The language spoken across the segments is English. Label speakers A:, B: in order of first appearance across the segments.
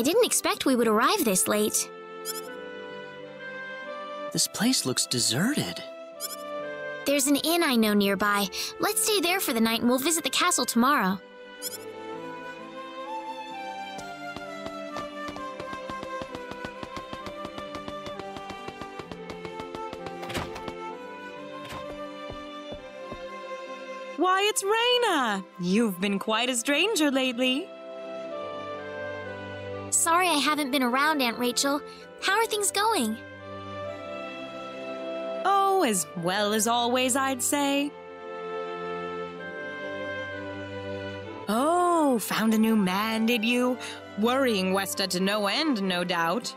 A: I didn't expect we would arrive this late.
B: This place looks deserted.
A: There's an inn I know nearby. Let's stay there for the night and we'll visit the castle tomorrow.
C: Why, it's Rena! You've been quite a stranger lately.
A: Sorry I haven't been around, Aunt Rachel. How are things going?
C: Oh, as well as always, I'd say. Oh, found a new man, did you? Worrying Westa to no end, no doubt.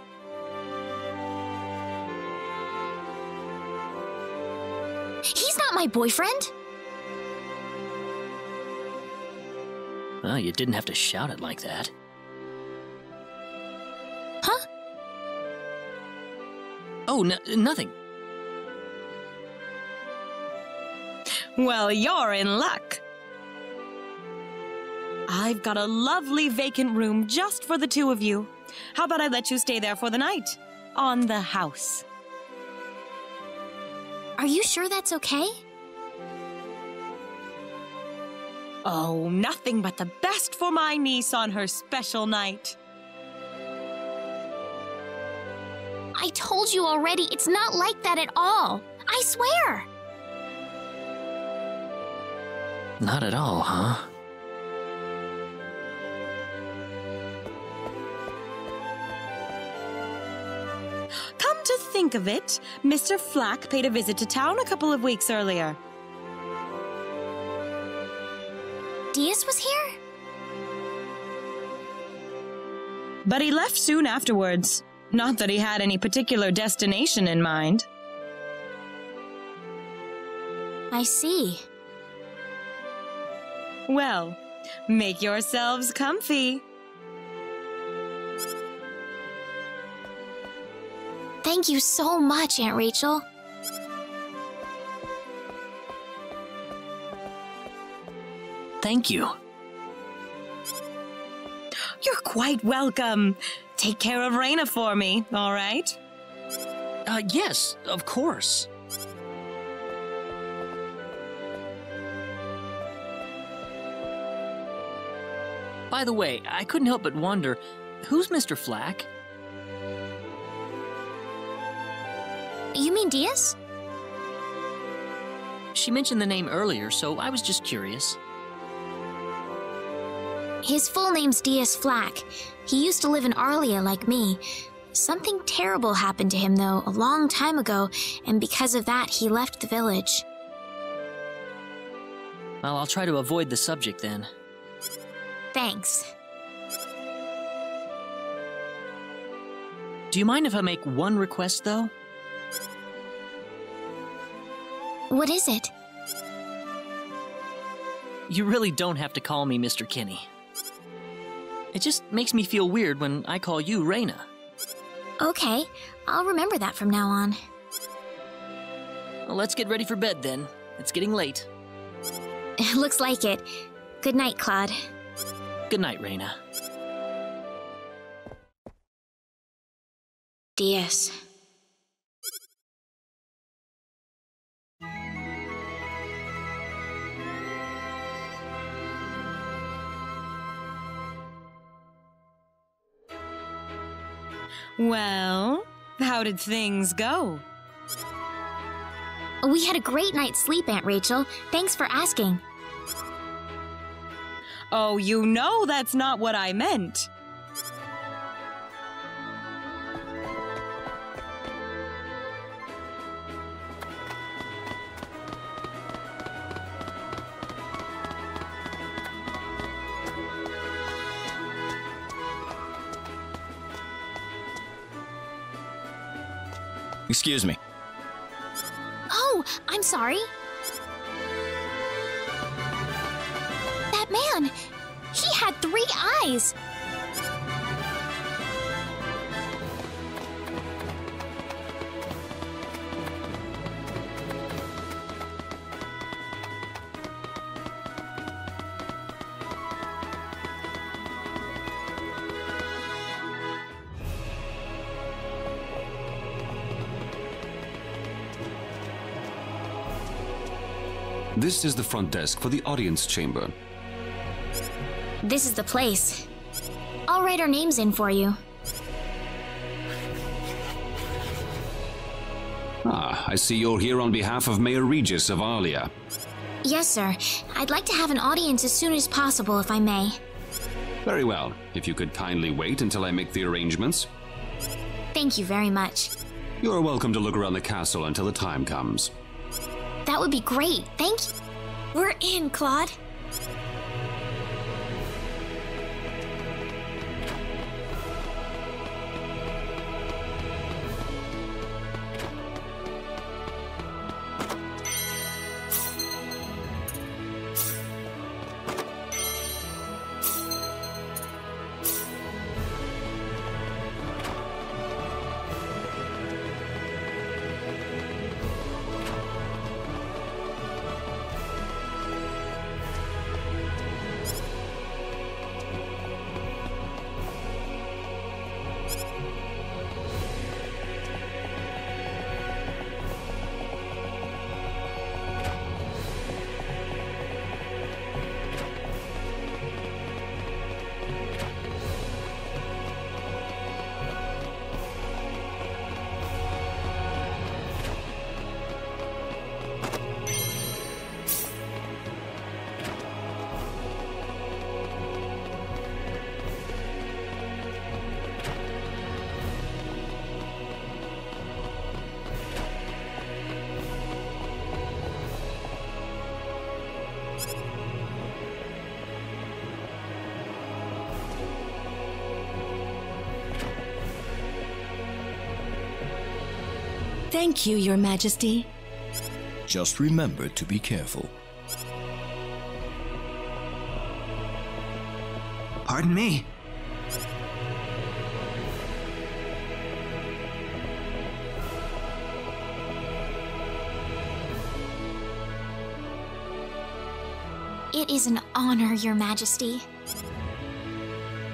A: He's not my boyfriend!
B: Well, you didn't have to shout it like that. Oh, n- nothing.
C: Well, you're in luck. I've got a lovely vacant room just for the two of you. How about I let you stay there for the night? On the house.
A: Are you sure that's okay?
C: Oh, nothing but the best for my niece on her special night.
A: I told you already, it's not like that at all. I swear.
B: Not at all, huh?
C: Come to think of it, Mr. Flac paid a visit to town a couple of weeks earlier.
A: Dias was here?
C: But he left soon afterwards. Not that he had any particular destination in mind.
A: I see.
C: Well, make yourselves comfy.
A: Thank you so much, Aunt Rachel.
B: Thank you.
C: You're quite welcome. Take care of Rena for me, all right?
B: Uh, yes, of course. By the way, I couldn't help but wonder who's Mr. Flac?
A: You mean Dias?
B: She mentioned the name earlier, so I was just curious.
A: His full name's Dias Flac. He used to live in Arlia like me. Something terrible happened to him, though, a long time ago, and because of that, he left the village.
B: Well, I'll try to avoid the subject then.
A: Thanks.
B: Do you mind if I make one request, though?
A: What is it?
B: You really don't have to call me Mr. Kenny. It just makes me feel weird when I call you Rena.
A: Okay, I'll remember that from now on.
B: Well, let's get ready for bed then. It's getting late.
A: Looks like it. Good night, Claude.
B: Good night, Rena.
A: Dias.
C: Well, how did things go?
A: We had a great night's sleep, Aunt Rachel. Thanks for asking.
C: Oh, you know that's not what I meant.
D: Excuse me.
A: Oh, I'm sorry. That man! He had three eyes!
D: This is the front desk for the audience chamber.
A: This is the place. I'll write our names in for you.
D: Ah, I see you're here on behalf of Mayor Regis of Arlia.
A: Yes, sir. I'd like to have an audience as soon as possible, if I may.
D: Very well. If you could kindly wait until I make the arrangements.
A: Thank you very much.
D: You're welcome to look around the castle until the time comes.
A: That would be great. Thank you. We're in, Claude.
C: Thank you, Your Majesty.
E: Just remember to be careful.
F: Pardon me.
A: It is an honor, Your Majesty.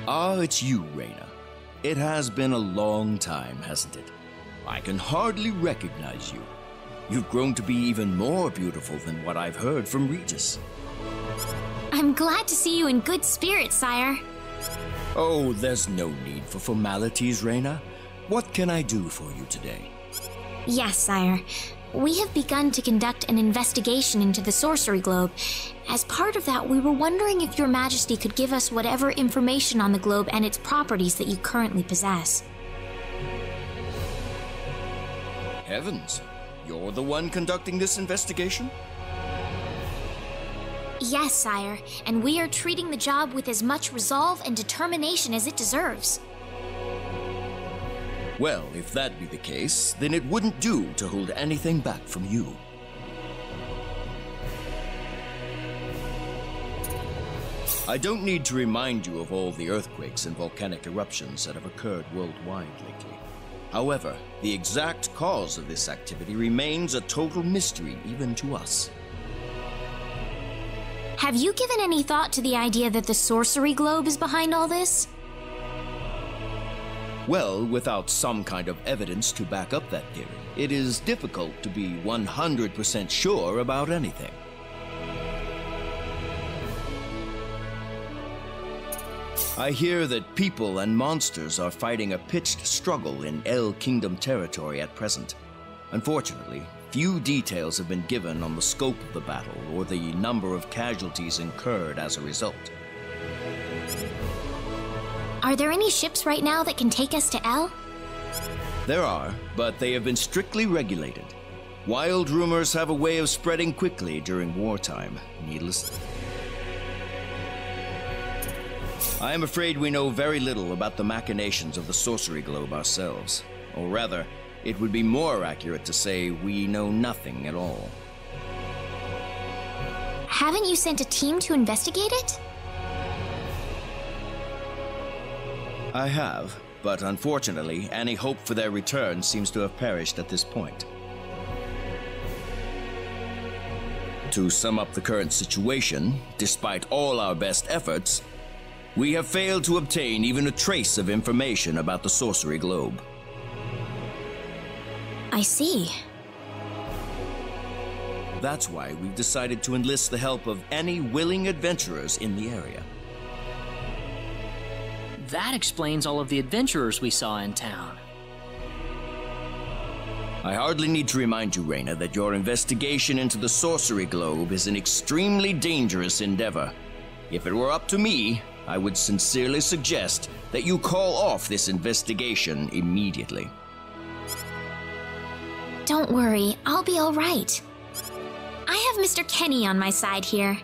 E: Ah, it's you, Rena. It has been a long time, hasn't it? I can hardly recognize you. You've grown to be even more beautiful than what I've heard from Regis.
A: I'm glad to see you in good spirits, sire.
E: Oh, there's no need for formalities, Rena. What can I do for you today?
A: Yes, sire. We have begun to conduct an investigation into the sorcery globe. As part of that, we were wondering if Your Majesty could give us whatever information on the globe and its properties that you currently possess.
E: Heavens, you're the one conducting this investigation?
A: Yes, sire, and we are treating the job with as much resolve and determination as it deserves.
E: Well, if that be the case, then it wouldn't do to hold anything back from you. I don't need to remind you of all the earthquakes and volcanic eruptions that have occurred worldwide lately. However, the exact cause of this activity remains a total mystery even to us.
A: Have you given any thought to the idea that the sorcery globe is behind all this?
E: Well, without some kind of evidence to back up that theory, it is difficult to be 100% sure about anything. I hear that people and monsters are fighting a pitched struggle in El Kingdom territory at present. Unfortunately, few details have been given on the scope of the battle or the number of casualties incurred as a result.
A: Are there any ships right now that can take us to El?
E: There are, but they have been strictly regulated. Wild rumors have a way of spreading quickly during wartime, needless. I am afraid we know very little about the machinations of the sorcery globe ourselves. Or rather, it would be more accurate to say we know nothing at all.
A: Haven't you sent a team to investigate it?
E: I have, but unfortunately, any hope for their return seems to have perished at this point. To sum up the current situation, despite all our best efforts, we have failed to obtain even a trace of information about the sorcery globe.
A: I see.
E: That's why we've decided to enlist the help of any willing adventurers in the area.
B: That explains all of the adventurers we saw in town.
E: I hardly need to remind you, Rena, that your investigation into the sorcery globe is an extremely dangerous endeavor. If it were up to me, I would sincerely suggest that you call off this investigation immediately.
A: Don't worry, I'll be all right. I have Mr. Kenny on my side here.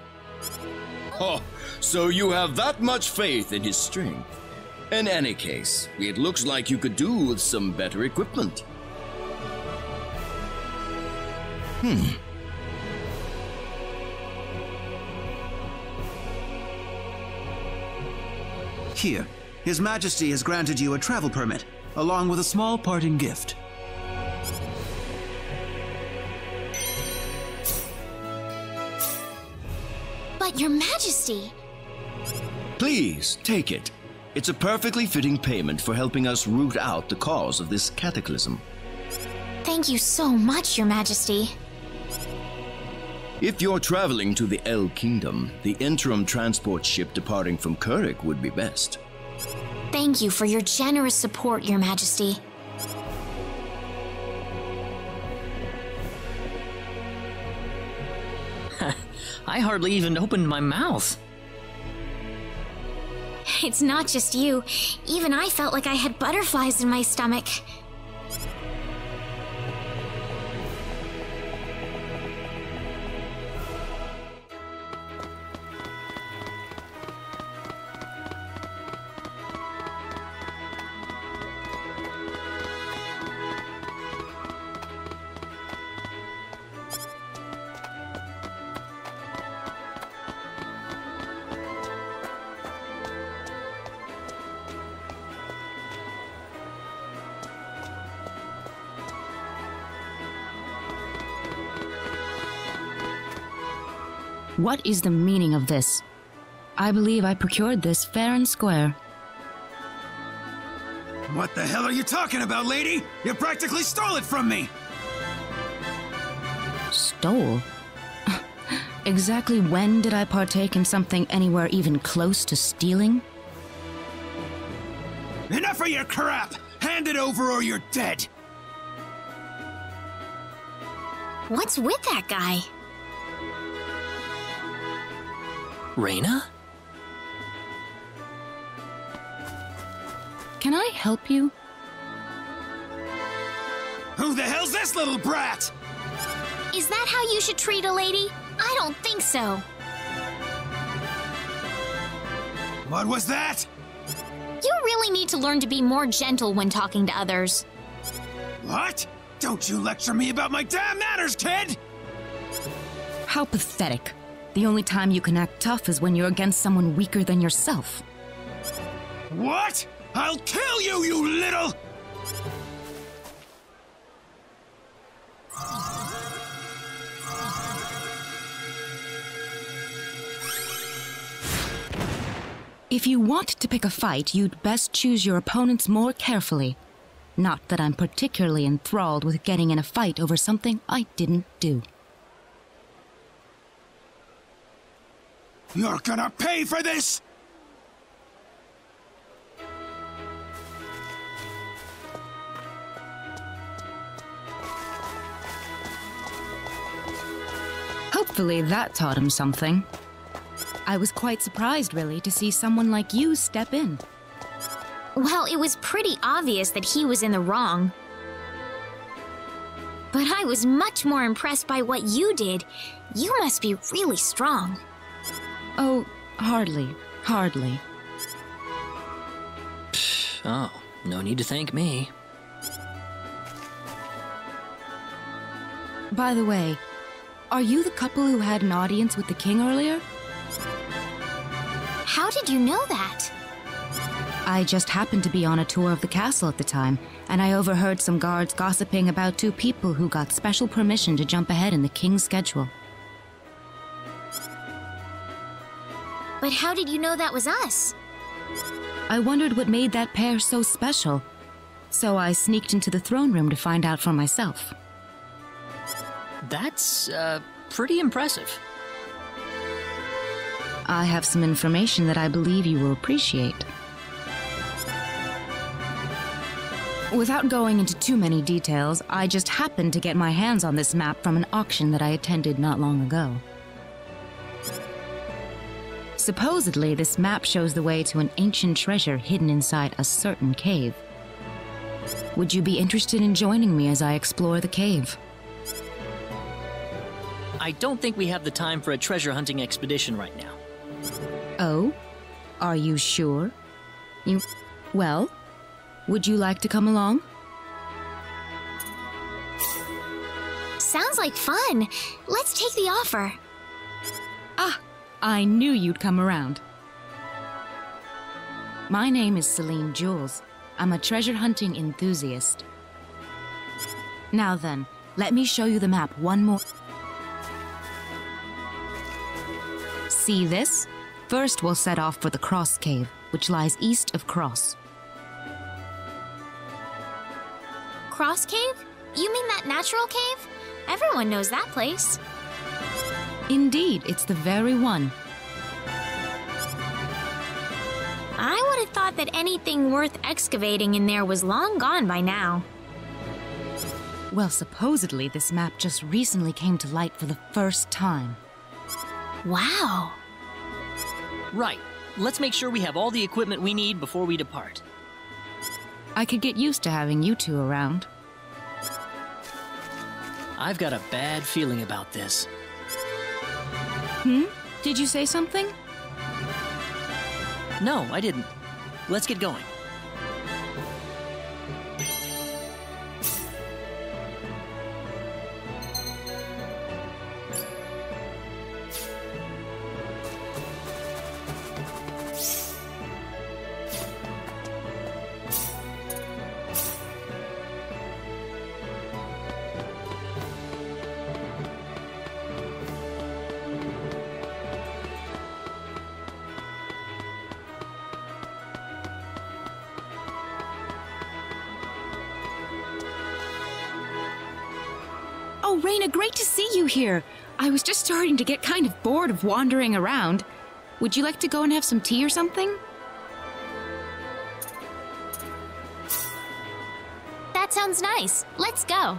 E: Oh, so you have that much faith in his strength? In any case, it looks like you could do with some better equipment. Hmm.
F: Here, His Majesty has granted you a travel permit, along with a small parting gift.
A: But, Your Majesty!
E: Please, take it. It's a perfectly fitting payment for helping us root out the cause of this cataclysm.
A: Thank you so much, Your Majesty.
E: If you're traveling to the El Kingdom, the interim transport ship departing from Kurik would be best.
A: Thank you for your generous support, Your Majesty.
B: I hardly even opened my mouth.
A: It's not just you. Even I felt like I had butterflies in my stomach.
G: What is the meaning of this? I believe I procured this fair and square.
F: What the hell are you talking about, lady? You practically stole it from me!
G: Stole? exactly when did I partake in something anywhere even close to stealing?
F: Enough of your crap! Hand it over or you're dead!
A: What's with that guy?
B: Rena?
G: Can I help you?
F: Who the hell's this little brat?
A: Is that how you should treat a lady? I don't think so.
F: What was that?
A: You really need to learn to be more gentle when talking to others.
F: What? Don't you lecture me about my damn manners, kid!
G: How pathetic. The only time you can act tough is when you're against someone weaker than yourself.
F: What? I'll kill you, you little...
G: If you want to pick a fight, you'd best choose your opponents more carefully. Not that I'm particularly enthralled with getting in a fight over something I didn't do.
F: You're gonna pay for this!
G: Hopefully that taught him something. I was quite surprised, really, to see someone like you step in.
A: Well, it was pretty obvious that he was in the wrong. But I was much more impressed by what you did. You must be really strong.
G: Oh, hardly. Hardly.
B: Oh, no need to thank me.
G: By the way, are you the couple who had an audience with the king earlier?
A: How did you know that?
G: I just happened to be on a tour of the castle at the time, and I overheard some guards gossiping about two people who got special permission to jump ahead in the king's schedule.
A: But how did you know that was us?
G: I wondered what made that pair so special, so I sneaked into the throne room to find out for myself.
B: That's, uh, pretty impressive.
G: I have some information that I believe you will appreciate. Without going into too many details, I just happened to get my hands on this map from an auction that I attended not long ago. Supposedly, this map shows the way to an ancient treasure hidden inside a certain cave. Would you be interested in joining me as I explore the cave?
B: I don't think we have the time for a treasure hunting expedition right now.
G: Oh? Are you sure? You. Well, would you like to come along?
A: Sounds like fun. Let's take the offer.
G: I knew you'd come around. My name is Celine Jules. I'm a treasure hunting enthusiast. Now then, let me show you the map one more. See this? First, we'll set off for the Cross Cave, which lies east of Cross.
A: Cross Cave? You mean that natural cave? Everyone knows that place.
G: Indeed, it's the very one.
A: I would have thought that anything worth excavating in there was long gone by now.
G: Well, supposedly, this map just recently came to light for the first time.
A: Wow.
B: Right. Let's make sure we have all the equipment we need before we depart.
G: I could get used to having you two around.
B: I've got a bad feeling about this.
G: Hmm? Did you say something?
B: No, I didn't. Let's get going.
G: I was just starting to get kind of bored of wandering around. Would you like to go and have some tea or something?
A: That sounds nice. Let's go.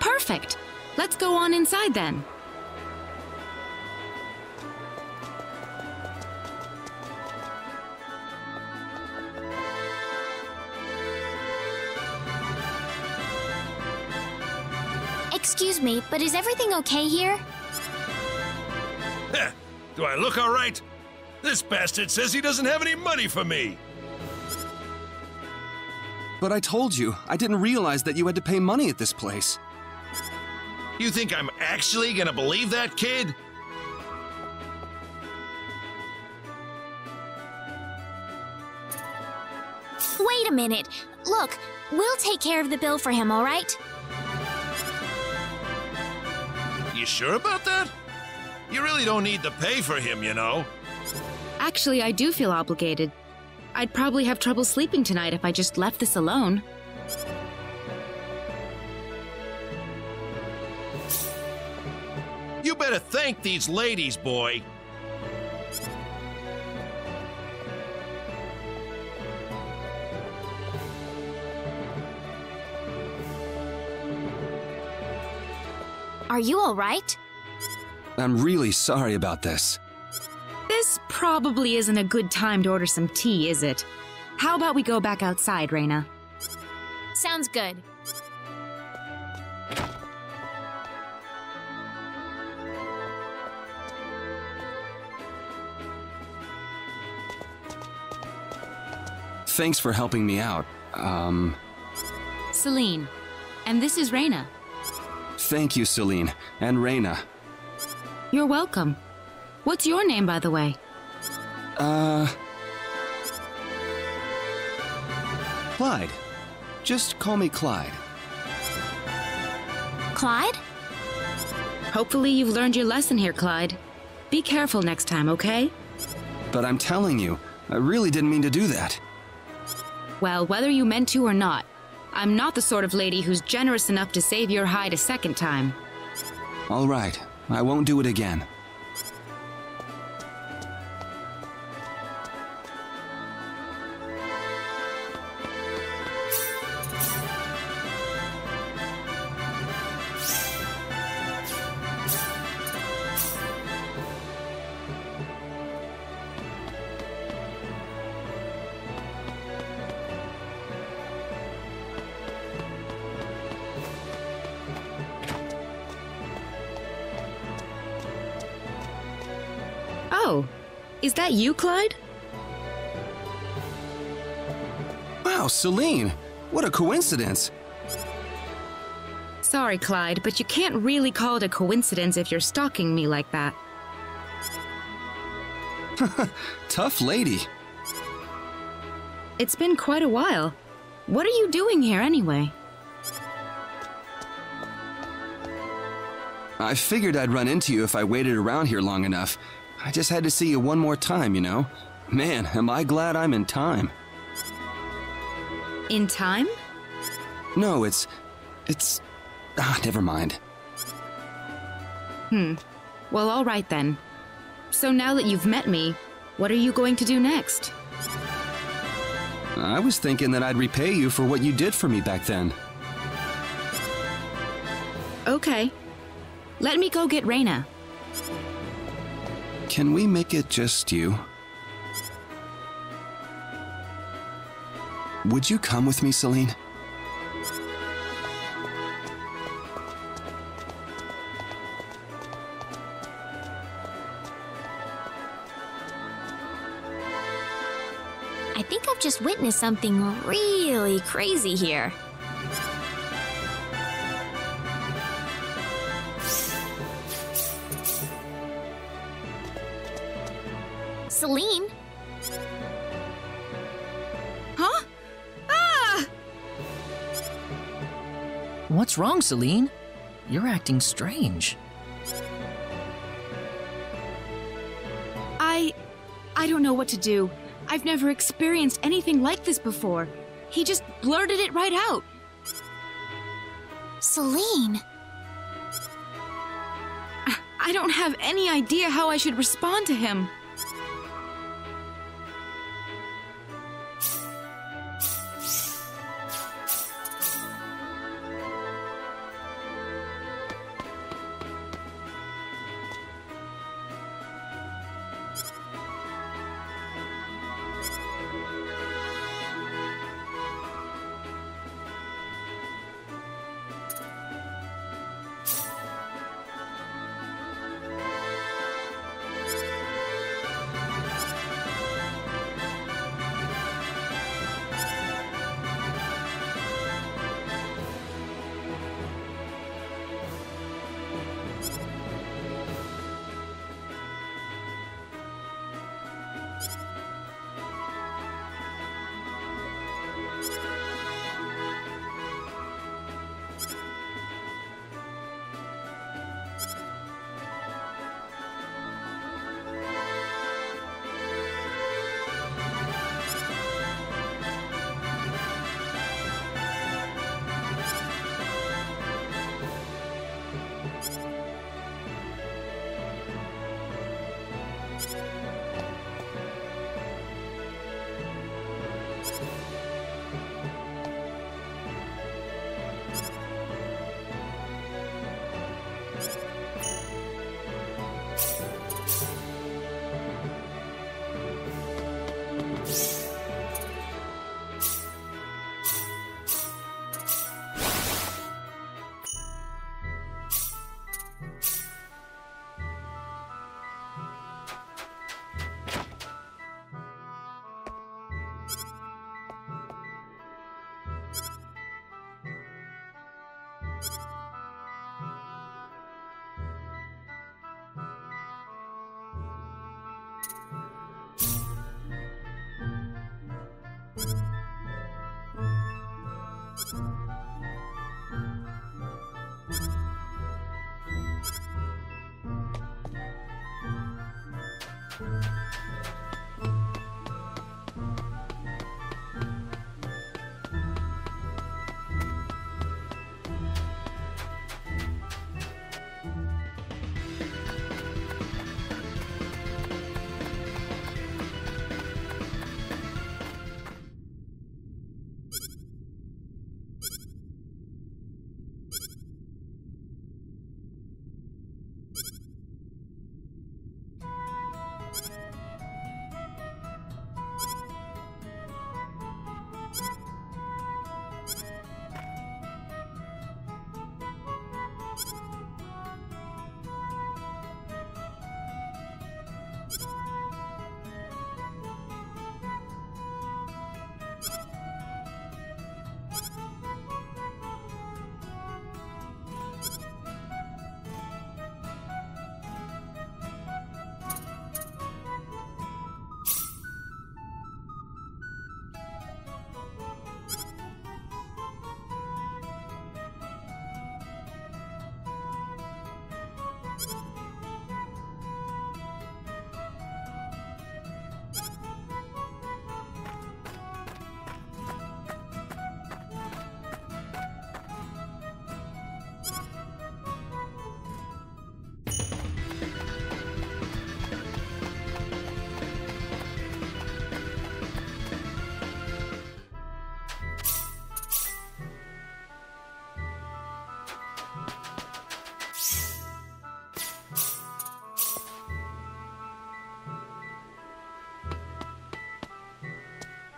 G: Perfect. Let's go on inside then.
A: Excuse me, but is everything okay here?
H: Heh, Do I look all right? This bastard says he doesn't have any money for me.
I: But I told you, I didn't realize that you had to pay money at this place.
H: You think I'm actually gonna believe that kid?
A: Wait a minute. Look, we'll take care of the bill for him, all right?
H: You sure about that? You really don't need to pay for him, you know.
G: Actually, I do feel obligated. I'd probably have trouble sleeping tonight if I just left this alone.
H: You better thank these ladies, boy.
A: Are you all right?
I: I'm really sorry about this.
G: This probably isn't a good time to order some tea, is it? How about we go back outside, Rena?
A: Sounds good.
I: Thanks for helping me out. Um,
G: Celine. And this is Rena.
I: Thank you, Celine and Rena.
G: You're welcome. What's your name, by the way?
I: Uh. Clyde. Just call me Clyde.
A: Clyde?
G: Hopefully, you've learned your lesson here, Clyde. Be careful next time, okay?
I: But I'm telling you, I really didn't mean to do that.
G: Well, whether you meant to or not, I'm not the sort of lady who's generous enough to save your hide a second time.
I: All right, I won't do it again.
G: That you, Clyde?
I: Wow, Celine! What a coincidence!
G: Sorry, Clyde, but you can't really call it a coincidence if you're stalking me like that.
I: Tough lady.
G: It's been quite a while. What are you doing here anyway?
I: I figured I'd run into you if I waited around here long enough. I just had to see you one more time, you know? Man, am I glad I'm in time.
G: In time?
I: No, it's. it's. Ah, never mind.
G: Hmm. Well, alright then. So now that you've met me, what are you going to do next?
I: I was thinking that I'd repay you for what you did for me back then.
G: Okay. Let me go get Rena.
I: Can we make it just you? Would you come with me, Celine?
A: I think I've just witnessed something really crazy here. Celine?
G: Huh? Ah!
B: What's wrong, Celine? You're acting strange.
G: I. I don't know what to do. I've never experienced anything like this before. He just blurted it right out.
A: Celine?
G: I don't have any idea how I should respond to him.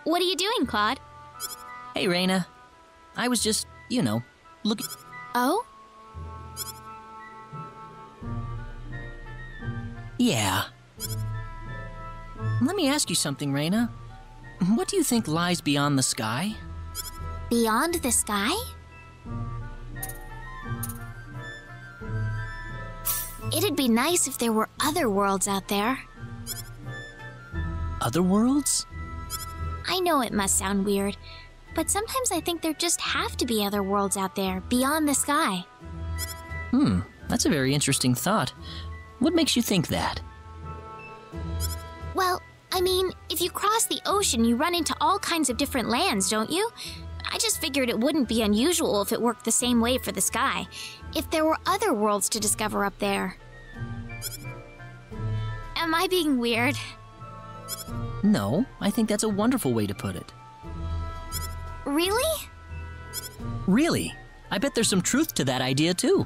A: What are you doing, Claude?
B: Hey, Rena. I was just, you know, looking.
A: Oh?
B: Yeah. Let me ask you something, Rena. What do you think lies beyond the sky?
A: Beyond the sky? It'd be nice if there were other worlds out there.
B: Other worlds?
A: I know it must sound weird, but sometimes I think there just have to be other worlds out there beyond the sky.
B: Hmm, that's a very interesting thought. What makes you think that?
A: Well, I mean, if you cross the ocean, you run into all kinds of different lands, don't you? I just figured it wouldn't be unusual if it worked the same way for the sky. If there were other worlds to discover up there. Am I being weird?
B: No, I think that's a wonderful way to put it.
A: Really?
B: Really? I bet there's some truth to that idea, too.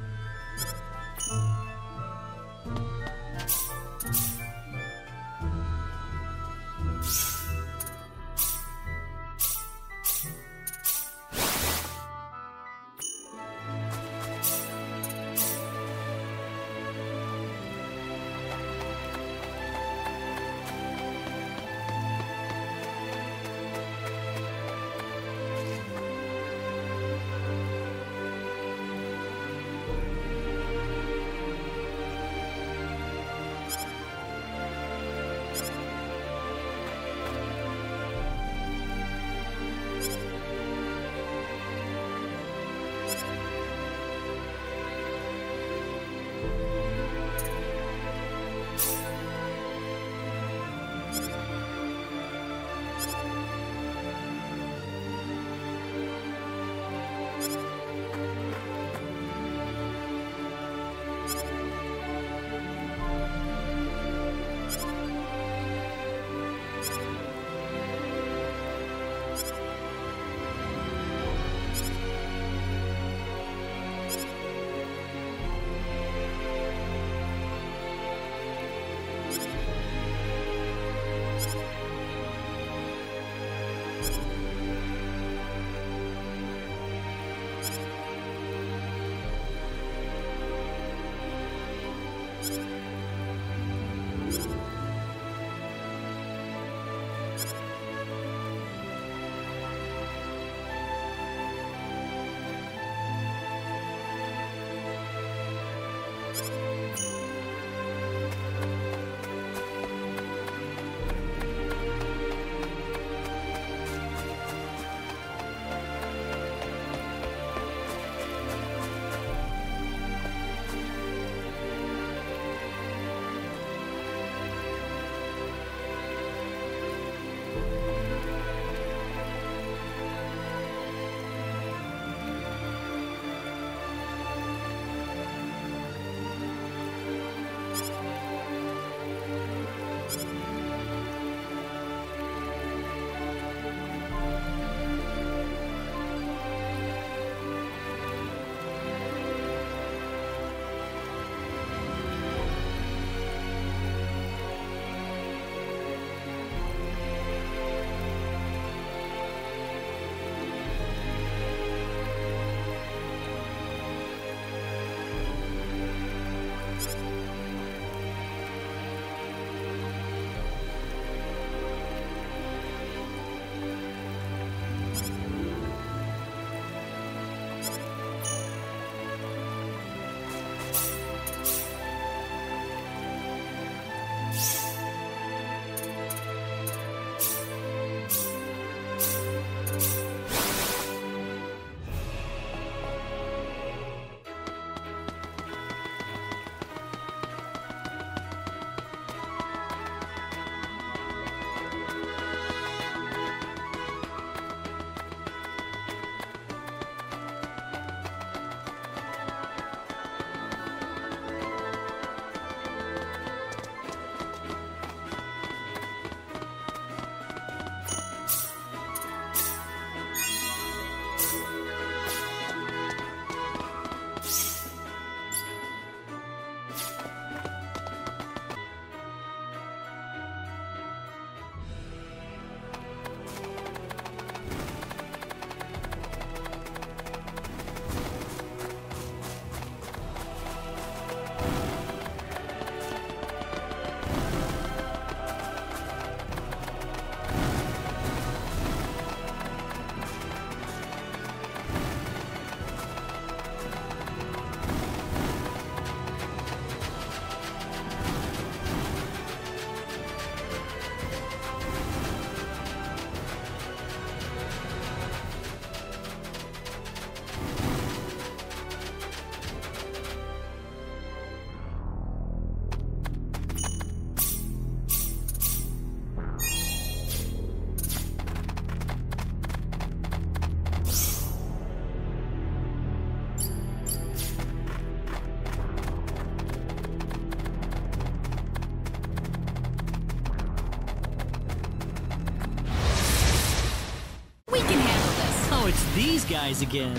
B: Guys again.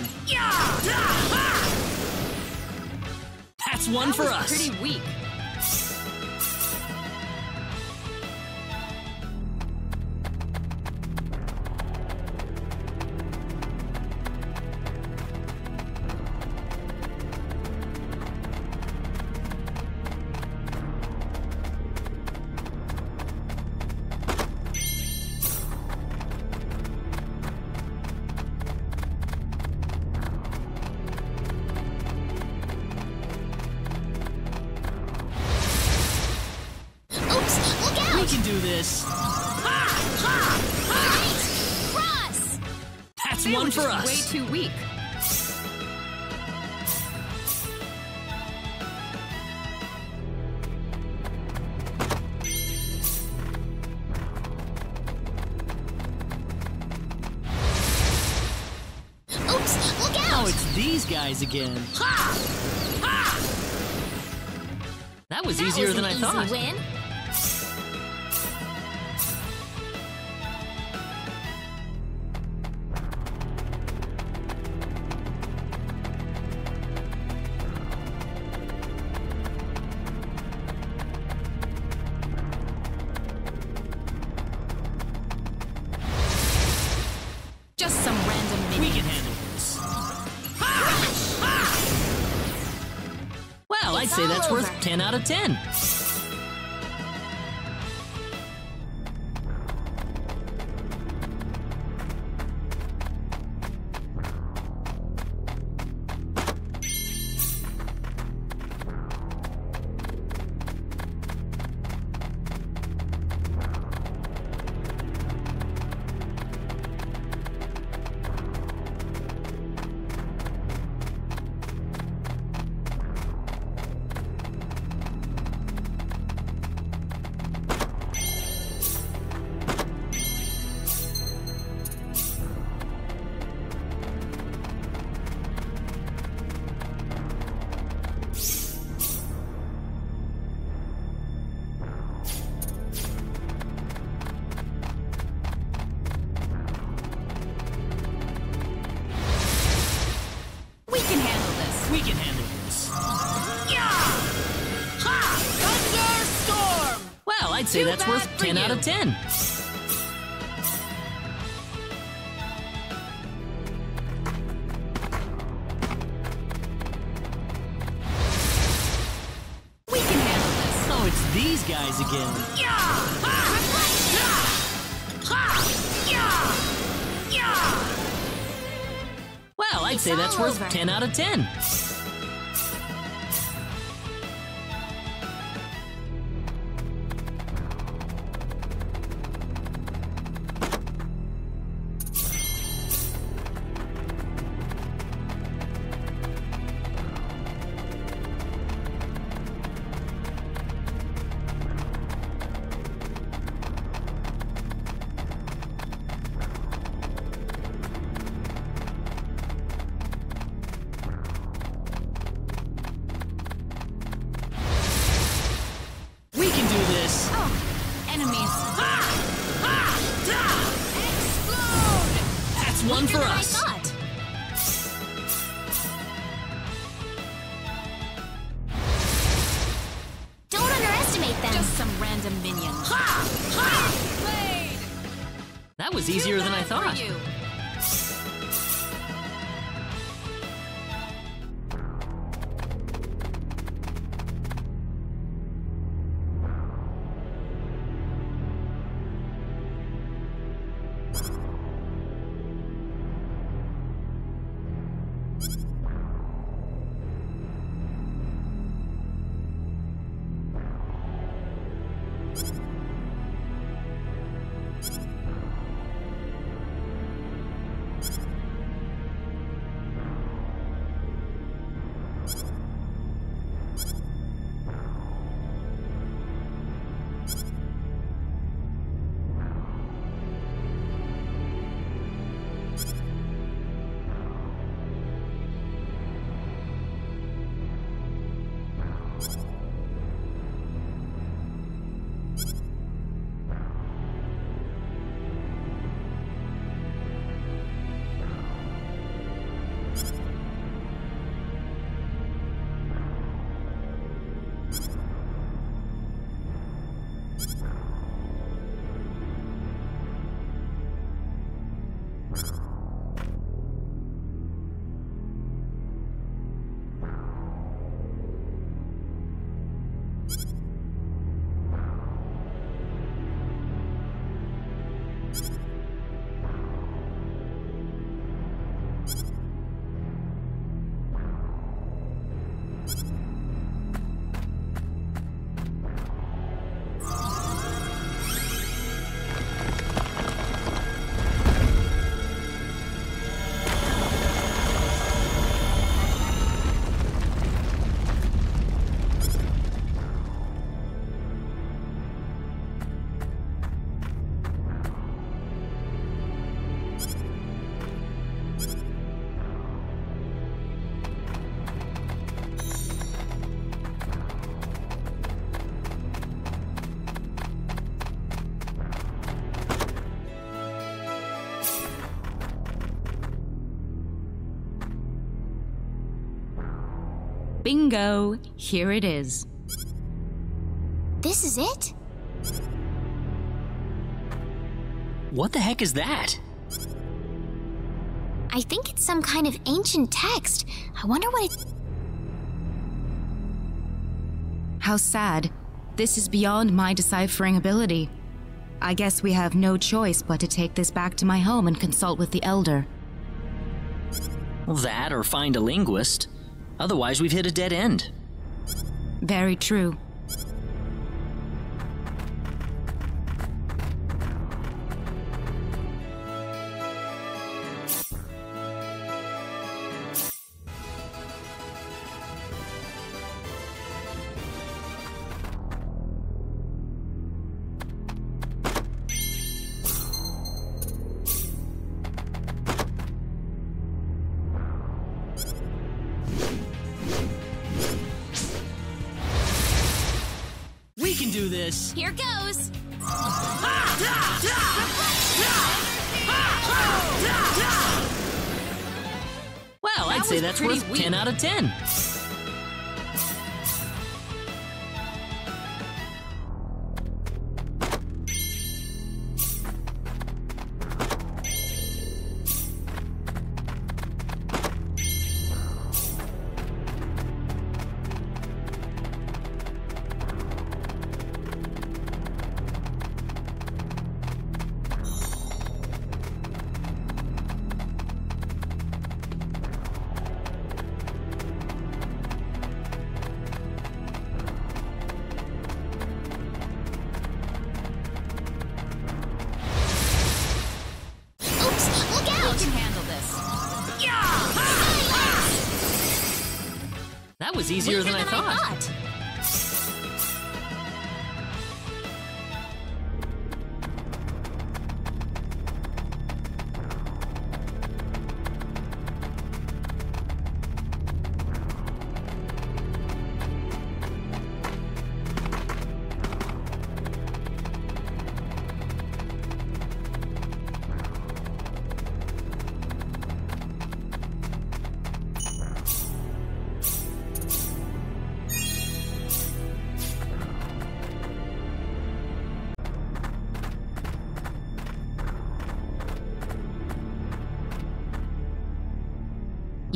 B: That's one
A: That
B: for us.
A: Pretty weak.
B: Guys again. That was
G: That
B: easier
G: was
B: than I
G: easy
B: thought.
G: win.
B: I'd say
A: Too
B: that's
A: bad
B: worth
A: for
B: 10 out of 10.
A: We can handle this.
B: Oh, it's these guys again. Well, I'd say that's worth 10 out of 10.
A: You.
G: Bingo! Here it is.
A: This is it?
B: What the heck is that?
A: I think it's some kind of ancient text. I wonder what it.
G: How sad. This is beyond my deciphering ability. I guess we have no choice but to take this back to my home and consult with the Elder.
B: That or find a linguist. Otherwise, we've hit a dead end.
G: Very true.
J: Was
B: easier than I thought.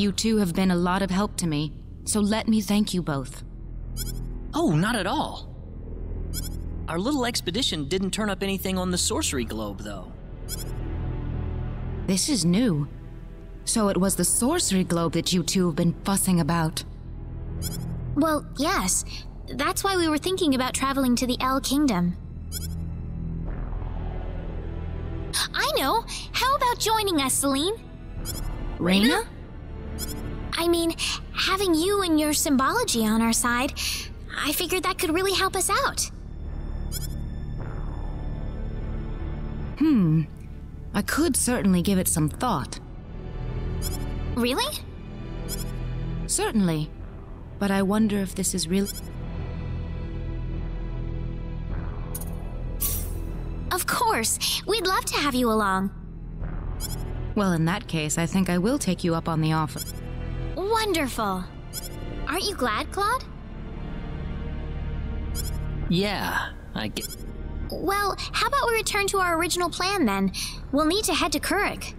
G: You two have been a lot of help to me, so let me thank you both.
B: Oh, not at all. Our little expedition didn't turn up anything on the sorcery globe, though.
G: This is new. So it was the sorcery globe that you two have been fussing about.
A: Well, yes. That's why we were thinking about traveling to the El Kingdom. I know! How about joining us, Celine?
G: Rena?
A: I mean, having you and your symbology on our side, I figured that could really help us out.
G: Hmm. I could certainly give it some thought.
A: Really?
G: Certainly. But I wonder if this is really.
A: Of course. We'd love to have you along.
G: Well, in that case, I think I will take you up on the offer.
A: Wonderful. Aren't you glad, Claude?
B: Yeah, I get.
A: Well, how about we return to our original plan then? We'll need to head to Kurik.